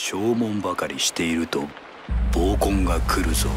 証文ばかりしていると暴婚が来るぞ。